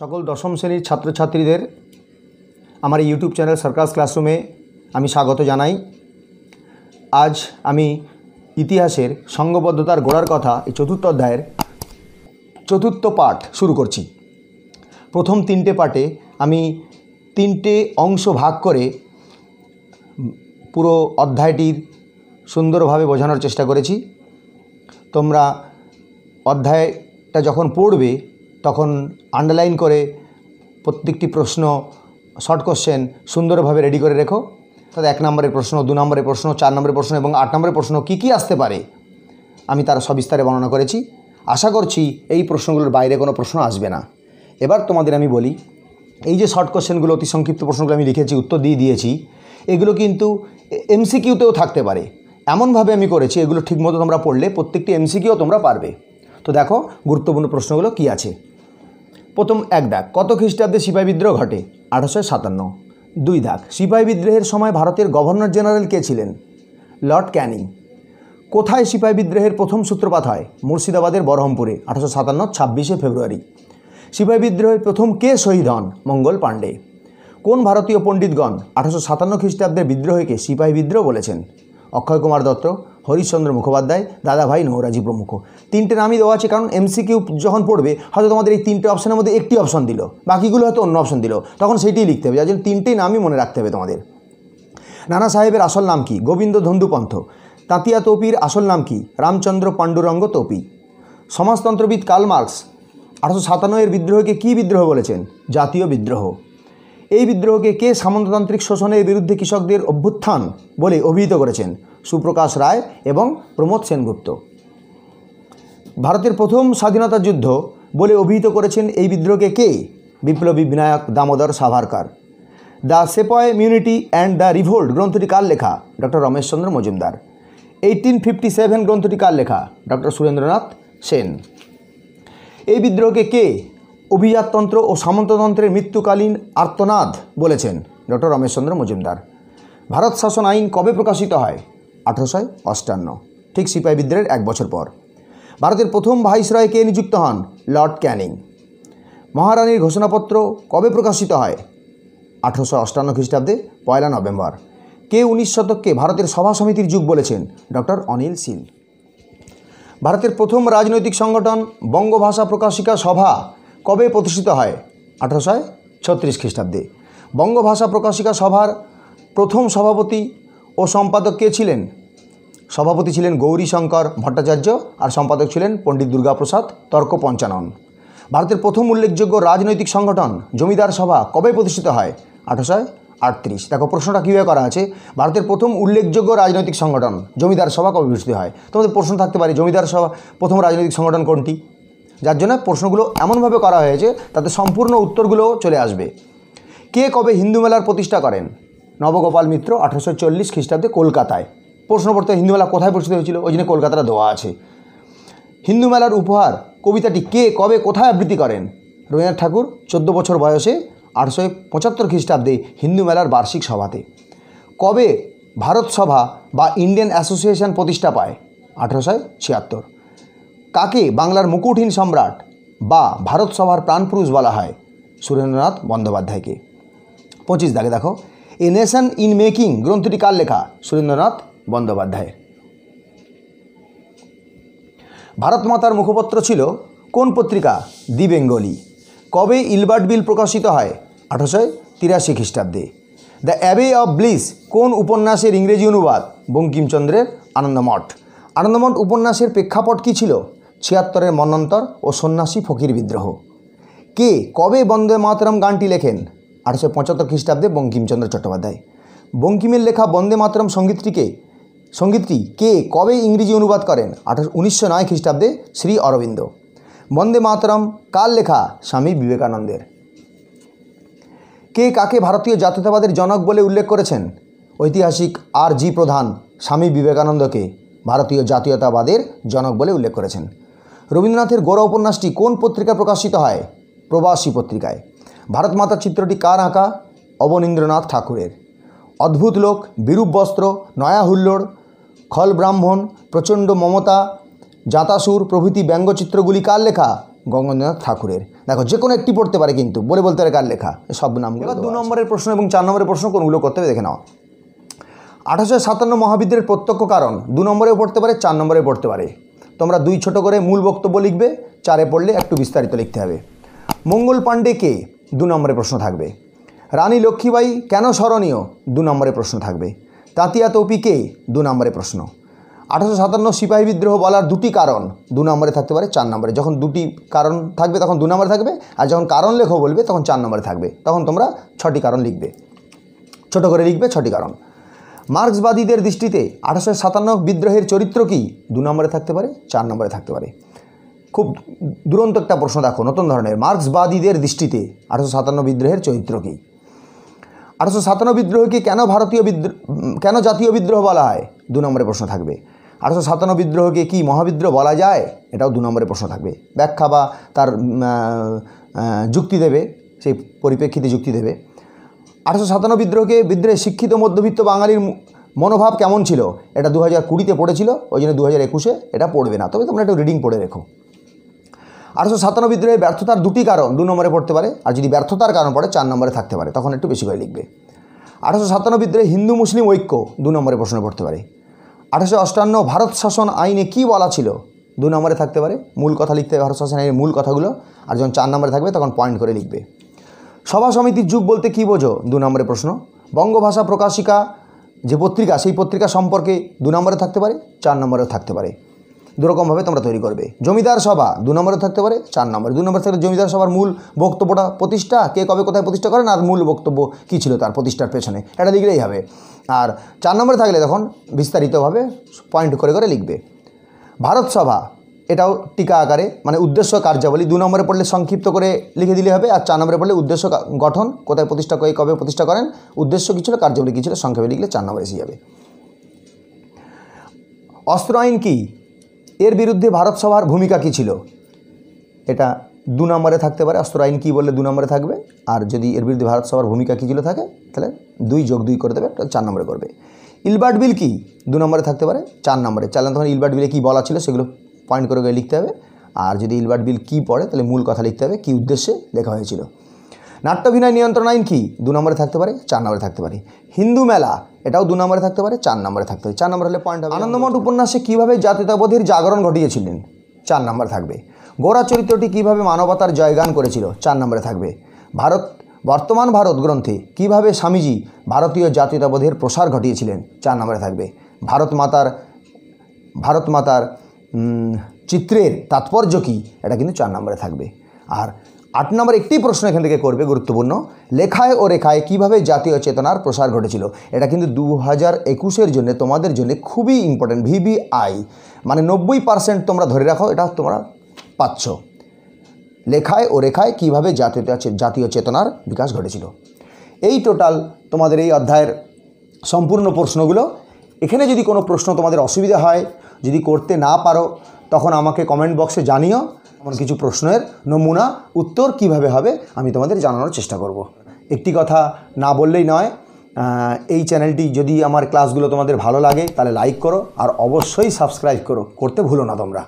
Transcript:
সকল দশম শ্রেণির ছাত্রছাত্রীদের আমার ইউটিউব চ্যানেল সার্কাস ক্লাসরুমে আমি স্বাগত জানাই। আজ আমি ইতিহাসের সঙ্গবদ্ধতার গোড়ার কথা এই চতুর্থ অধ্যায়ের চতুর্থ পাঠ শুরু করছি। প্রথম তিনটে পাঠে আমি তিনটে অংশ ভাগ করে পুরো অধ্যায়টির সুন্দরভাবে বোঝানোর চেষ্টা করেছি। তোমরা অধ্যায়টা যখন পড়বে তখন আন্ডারলাইন করে প্রত্যেকটি প্রশ্ন শর্ট কোশ্চেন সুন্দরভাবে রেডি করে রেখো। তাতে এক নম্বরের প্রশ্ন, দু নম্বরের প্রশ্ন, চার নম্বরের প্রশ্ন এবং আট নম্বরের প্রশ্ন কী কী আসতে পারে, আমি তার সবিস্তারে বর্ণনা করেছি। আশা করছি এই প্রশ্নগুলোর বাইরে কোনো প্রশ্ন আসবে না। এবার তোমাদের আমি বলি, এই যে শর্ট কোশ্চেনগুলো অতি সংক্ষিপ্ত প্রশ্নগুলো আমি লিখেছি, উত্তর দিয়ে দিয়েছি, এগুলো কিন্তু এমসিকিউতেও থাকতে পারে। এমনভাবে আমি করেছি, এগুলো ঠিকমতো তোমরা পড়লে প্রত্যেকটি এমসিকিউ তোমরা পারবে। তো দেখো, গুরুত্বপূর্ণ প্রশ্নগুলো কী আছে? প্রথম এক দাগ। কত খ্রিস্টাব্দে সিপাহী বিদ্রোহ ঘটে? আঠারোশো সাতান্ন। দুই দাগ। সিপাহী বিদ্রোহের সময় ভারতের গভর্নর জেনারেল কে ছিলেন? Lord Canning. কোথায় সিপাহী বিদ্রোহের প্রথম সূত্রপাত হয়? মুর্শিদাবাদের বরহমপুরে, আঠারোশো সাতান্ন, ছাব্বিশে ফেব্রুয়ারি। সিপাহী বিদ্রোহের প্রথম কে শহীদ হন? মঙ্গল পাণ্ডে। কোন ভারতীয় পণ্ডিতগণ আঠারোশো সাতান্ন খ্রিস্টাব্দের বিদ্রোহকে সিপাহী বিদ্রোহ বলেছেন? অক্ষয় কুমার দত্ত হরিশ্চন্দ্র মুখোপাধ্যায়, দাদাভাই নৌরাজি প্রমুখ। তিনটে নামই দেওয়া আছে, কারণ এমসিকিউ যখন পড়বে, হয়তো তোমাদের এই তিনটে অপশনের মধ্যে একটি অপশন দিল, বাকিগুলো হয়তো অন্য অপশন দিল, তখন সেইটাই লিখতে হবে। যার জন্য তিনটেই নামই মনে রাখতে হবে তোমাদের। নানা সাহেবের আসল নাম কি? গোবিন্দ ধন্দুপন্থ তাঁতিয়া তোপির আসল নাম কি? রামচন্দ্র পাণ্ডুরঙ্গ তোপি। সমাজতন্ত্রবিদ কার্ল মার্কস আঠারোশো সাতান্ন এর বিদ্রোহকে কী বিদ্রোহ বলেছেন? জাতীয় বিদ্রোহ। এই বিদ্রোহকে কে সামন্ততান্ত্রিক শোষণের বিরুদ্ধে কৃষকদের অভ্যুত্থান বলে অভিহিত করেছেন সুপ্রকাশ রায় এবং প্রমোদ সেনগুপ্ত। ভারতের প্রথম স্বাধীনতা যুদ্ধ বলে অভিহিত করেছেন এই বিদ্রোহকে কে? বিপ্লবী Vinayak Damodar Savarkar. The sepoy mutiny and the revolt গ্রন্থটি কার লেখা? Doctor Rameshchandra Majumdar. Eighteen fifty seven গ্রন্থটি কার লেখা? ডক্টর সুরেন্দ্রনাথ সেন। এই বিদ্রোহকে কে অভিজাততন্ত্র ও সামন্ততন্ত্রের মৃত্যুকালীন আর্তনাদ বলেছেন ডক্টর রমেশচন্দ্র মজুমদার। ভারত শাসন আইন কবে প্রকাশিত হয়? আঠেরোশো অষ্টান্ন, ঠিক সিপাহী বিদ্রোহের এক বছর পর। ভারতের প্রথম ভাইসরয় কে নিযুক্ত হন? Lord Canning. মহারানীর ঘোষণাপত্র কবে প্রকাশিত হয়? আঠেরোশো অষ্টান্ন খ্রিস্টাব্দে, পয়লা নভেম্বর। কে উনিশ শতককে ভারতের সভা সমিতির যুগ বলেছেন? ডক্টর অনিল সিল। ভারতের প্রথম রাজনৈতিক সংগঠন বঙ্গভাষা প্রকাশিকা সভা কবে প্রতিষ্ঠিত হয়? আঠারোশো ছত্রিশ খ্রিস্টাব্দে। বঙ্গভাষা প্রকাশিকা সভার প্রথম সভাপতি ও সম্পাদক কে ছিলেন? সভাপতি ছিলেন গৌরীশঙ্কর ভট্টাচার্য আর সম্পাদক ছিলেন পণ্ডিত দুর্গাপ্রসাদ তর্ক পঞ্চানন ভারতের প্রথম উল্লেখযোগ্য রাজনৈতিক সংগঠন, জমিদার সভা কবে প্রতিষ্ঠিত হয়? আঠারোশো আটত্রিশ। দেখো, প্রশ্নটা কীভাবে করা আছে? ভারতের প্রথম উল্লেখযোগ্য রাজনৈতিক সংগঠন, জমিদার সভা কবে প্রতিষ্ঠিত হয়? তোমাদের প্রশ্ন থাকতে পারে, জমিদার সভা প্রথম রাজনৈতিক সংগঠন কোনটি? যার জন্য প্রশ্নগুলো এমনভাবে করা হয়েছে তাতে সম্পূর্ণ উত্তরগুলো চলে আসবে। কে কবে হিন্দু মেলার প্রতিষ্ঠা করেন? নবগোপাল মিত্র আঠারোশো চল্লিশ খ্রিস্টাব্দে কলকাতায়। প্রশ্ন পড়তে হিন্দু মেলা কোথায় প্রতিষ্ঠিত হয়েছিল? ওই জন্য কলকাতাটা দেওয়া আছে। হিন্দু মেলার উপহার, কবিতাটি কে কবে কোথায় আবৃত্তি করেন? রবীন্দ্রনাথ ঠাকুর, চোদ্দ বছর বয়সে আটশো পঁচাত্তর খ্রিস্টাব্দে হিন্দু মেলার বার্ষিক সভাতে। কবে ভারত সভা বা ইন্ডিয়ান অ্যাসোসিয়েশন প্রতিষ্ঠা পায়? আঠেরোশো ছিয়াত্তর। কাকে বাংলার মুকুটহীন সম্রাট বা ভারত সভার প্রাণপুরুষ বলা হয়? সুরেন্দ্রনাথ বন্দ্যোপাধ্যায়কে। পঁচিশ দাগে দেখো। এ নেশন ইন মেকিং গ্রন্থটি কার লেখা? সুরেন্দ্রনাথ বন্দ্যোপাধ্যায়ের। ভারত মাতার মুখপত্র ছিল কোন পত্রিকা? দি বেঙ্গলি। কবে ইলবার্ট বিল প্রকাশিত হয়? আঠারোশো তিরাশি খ্রিস্টাব্দে। দ্য অ্যাবে অব ব্লিস কোন উপন্যাসের ইংরেজি অনুবাদ? বঙ্কিমচন্দ্রের আনন্দমঠ। আনন্দমঠ উপন্যাসের প্রেক্ষাপট কী ছিল? ছিয়াত্তরের মন্বন্তর ও সন্ন্যাসী ফকির বিদ্রোহ। কে? কবে বন্দে মাতরম গানটি লেখেন? আঠারোশো পঁচাত্তর খ্রিস্টাব্দে বঙ্কিমচন্দ্র চট্টোপাধ্যায়। বঙ্কিমের লেখা বন্দে মাতরম সঙ্গীতটিকে সঙ্গীতটি কে? কবে ইংরেজি অনুবাদ করেন? আঠারো উনিশশো নয় খ্রিস্টাব্দে শ্রী অরবিন্দ। বন্দে মাতরম কার লেখা? স্বামী বিবেকানন্দের। কে কাকে ভারতীয় জাতীয়তাবাদের জনক বলে উল্লেখ করেছেন? ঐতিহাসিক আর জি প্রধান স্বামী বিবেকানন্দকে ভারতীয় জাতীয়তাবাদের জনক বলে উল্লেখ করেছেন। রবীন্দ্রনাথের গোড়া উপন্যাসটি কোন পত্রিকায় প্রকাশিত হয়? প্রবাসী পত্রিকায়। ভারত মাতার চিত্রটি কার আঁকা? অবনীন্দ্রনাথ ঠাকুরের। অদ্ভুত লোক বিরূপ বস্ত্র নয়া হুল্লোড় খল ব্রাহ্মণ প্রচণ্ড মমতা জাতাসুর প্রভৃতি ব্যঙ্গচিত্রগুলি কার লেখা? গঙ্গেন্দ্রনাথ ঠাকুরের। দেখো যে কোনো একটি পড়তে পারে কিন্তু বলে বলতে পারে কার লেখা? সব নামগুলো এবার দু নম্বরের প্রশ্ন এবং চার নম্বরের প্রশ্ন কোনগুলো করতে হবে দেখে নাও। আঠারোশো সাতান্ন মহাবিদ্যের প্রত্যক্ষ কারণ দু নম্বরেও পড়তে পারে চার নম্বরে পড়তে পারে। তোমরা দুই ছোট করে মূল বক্তব্য লিখবে, চারে পড়লে একটু বিস্তারিত লিখতে হবে। মঙ্গল পাণ্ডে কে? দু নম্বরে প্রশ্ন থাকবে। রানী লক্ষ্মীবাই কেন স্মরণীয়? দু নম্বরে প্রশ্ন থাকবে। তাঁতিয়া তৌপি কে? দু নম্বরে প্রশ্ন। আঠারোশো সাতান্ন সিপাহী বিদ্রোহ বলার দুটি কারণ দু নম্বরে থাকতে পারে, চার নম্বরে। যখন দুটি কারণ থাকবে, তখন দু নম্বরে থাকবে, আর যখন কারণ লেখো বলবে, তখন চার নম্বরে থাকবে। তখন তোমরা ছটি কারণ লিখবে। ছোট করে লিখবে ছটি কারণ। মার্ক্সবাদীদের দৃষ্টিতে আঠারোশো সাতান্ন বিদ্রোহের চরিত্র কি? দু নম্বরে থাকতে পারে, চার নম্বরে থাকতে পারে। খুব দুরন্ত একটা প্রশ্ন দেখো, নতুন ধরনের। মার্ক্সবাদীদের দৃষ্টিতে আঠারোশো সাতান্ন বিদ্রোহের চরিত্র কী? আঠারোশো সাতান্ন বিদ্রোহকে কেন ভারতীয় বিদ্রোহ কেন জাতীয় বিদ্রোহ বলা হয়? দু নম্বরে প্রশ্ন থাকবে। আঠারোশো সাতান্ন বিদ্রোহকে কি মহাবিদ্রোহ বলা যায়? এটাও দু নম্বরে প্রশ্ন থাকবে। ব্যাখ্যা বা তার যুক্তি দেবে, সেই পরিপ্রেক্ষিতে যুক্তি দেবে। আঠারোশো সাতান্ন বিদ্রোহকে বিদ্রোহে শিক্ষিত মধ্যবিত্ত বাঙালির মনোভাব কেমন ছিল? এটা দু হাজার কুড়িতে পড়েছিল, ওই জন্য দু হাজার একুশে এটা পড়বে না। তবে তোমরা একটু রিডিং পড়ে রেখো। আঠারোশো সাতান্ন বিদ্রোহে ব্যর্থতার দুটি কারণ দু নম্বরে পড়তে পারে, আর যদি ব্যর্থতার কারণ পড়ে, চার নম্বরে থাকতে পারে। তখন একটু বেশি করে লিখবে। আঠারোশো সাতান্ন বিদ্রোহে হিন্দু মুসলিম ঐক্য দু নম্বরে প্রশ্ন পড়তে পারে। আঠারোশো অষ্টান্ন ভারত শাসন আইনে কী বলা ছিল? দু নম্বরে থাকতে পারে। মূল কথা লিখতে হবে, ভারত শাসন আইনের মূল কথাগুলো। আর যখন চার নম্বরে থাকবে, তখন পয়েন্ট করে লিখবে। সভা সমিতির যুগ বলতে কী বোঝো? দু নম্বরে প্রশ্ন। বঙ্গভাষা প্রকাশিকা, যে পত্রিকা, সেই পত্রিকা সম্পর্কে দু নম্বরে থাকতে পারে, চার নম্বরেও থাকতে পারে। দুরকমভাবে তোমরা তৈরি করবে। জমিদার সভা, দু নম্বরে থাকতে পারে, চার নম্বরে। দু নম্বরে থাকলে জমিদার সভার মূল বক্তব্যটা প্রতিষ্ঠা, কে কবে কোথায় প্রতিষ্ঠা করেন আর মূল বক্তব্য কী ছিল তার প্রতিষ্ঠার পেছনে? এটা লিখলেই হবে। আর চার নম্বরে থাকলে তখন বিস্তারিতভাবে পয়েন্ট করে করে লিখবে। ভারত সভা এটাও টিকা আকারে মানে উদ্দেশ্য কার্যাবলী। দু নম্বরে পড়লে সংক্ষিপ্ত করে লিখে দিলে হবে, আর চার নম্বরে পড়লে উদ্দেশ্য গঠন, কোথায় প্রতিষ্ঠা করে কবে প্রতিষ্ঠা করেন, উদ্দেশ্য কী ছিল, কার্যাবলী কী ছিল, সংক্ষেপে লিখলে চার নম্বরে এসে যাবে। অস্ত্র আইন কি? এর বিরুদ্ধে ভারত সভার ভূমিকা কী ছিল? এটা দু নম্বরে থাকতে পারে, অস্ত্র আইন কী বললে দু নম্বরে থাকবে, আর যদি এর বিরুদ্ধে ভারত সভার ভূমিকা কী ছিল থাকে, তাহলে দুই যোগ দুই করে দেবে চার নম্বরে করবে। ইলবার্ট বিল কি? দু নম্বরে থাকতে পারে, চার নম্বরে। চার তখন ইলবার্ট বিলে কী বলা ছিল, সেগুলো পয়েন্ট করে লিখতে হবে। আর যদি ইলবার্ট বিল কী পড়ে, তাহলে মূল কথা লিখতে হবে, কী উদ্দেশ্যে লেখা হয়েছিল। নাট্যাভিনয় নিয়ন্ত্রণ আইন কী? দু নম্বরে থাকতে পারে, চার নম্বরে থাকতে পারে। হিন্দু মেলা, এটাও দু নম্বরে থাকতে পারে, চার নম্বরে থাকতে পারে। চার নম্বর হলে পয়েন্ট হবে। আনন্দমঠ উপন্যাসে কীভাবে জাতীয়তাবোধের জাগরণ ঘটিয়েছিলেন? চার নম্বর থাকবে। গোরা চরিত্রটি কীভাবে মানবতার জয়গান করেছিল? চার নম্বরে থাকবে। ভারত, বর্তমান ভারত গ্রন্থে কীভাবে স্বামীজি ভারতীয় জাতীয়তাবোধের প্রসার ঘটিয়েছিলেন? চার নম্বরে থাকবে। ভারত মাতার ভারত মাতার চিত্রের তাৎপর্য কী, এটা কিন্তু চার নম্বরে থাকবে। আর আট নম্বর একটি প্রশ্ন এখান থেকে করবে গুরুত্বপূর্ণ, লেখায় ও রেখায় কীভাবে জাতীয় চেতনার প্রসার ঘটেছিল? এটা কিন্তু দু হাজার একুশের জন্য, তোমাদের জন্য খুবই ইম্পর্টেন্ট ভিবিআই মানে নব্বই পার্সেন্ট তোমরা ধরে রাখো, এটা তোমরা পাচ্ছ। লেখায় ও রেখায় কীভাবে জাতীয় জাতীয় চেতনার বিকাশ ঘটেছিল? এই টোটাল তোমাদের এই অধ্যায়ের সম্পূর্ণ প্রশ্নগুলো। এখানে যদি কোনো প্রশ্ন তোমাদের অসুবিধা হয় যদি করতে না পারো, তখন আমাকে কমেন্ট বক্সে জানিও। এমন কিছু প্রশ্নের নমুনা, উত্তর কীভাবে হবে, আমি তোমাদের জানানোর চেষ্টা করব। একটি কথা না বললেই নয় এই চ্যানেলটি যদি আমার ক্লাসগুলো তোমাদের ভালো লাগে, তাহলে লাইক করো, আর অবশ্যই সাবস্ক্রাইব করো। করতে ভুলো না তোমরা।